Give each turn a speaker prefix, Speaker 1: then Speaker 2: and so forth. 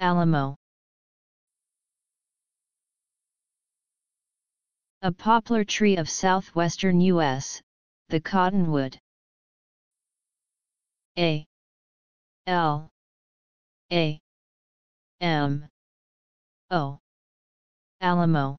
Speaker 1: Alamo. A poplar tree of southwestern U.S., the cottonwood. A. L. A. M. O. Alamo.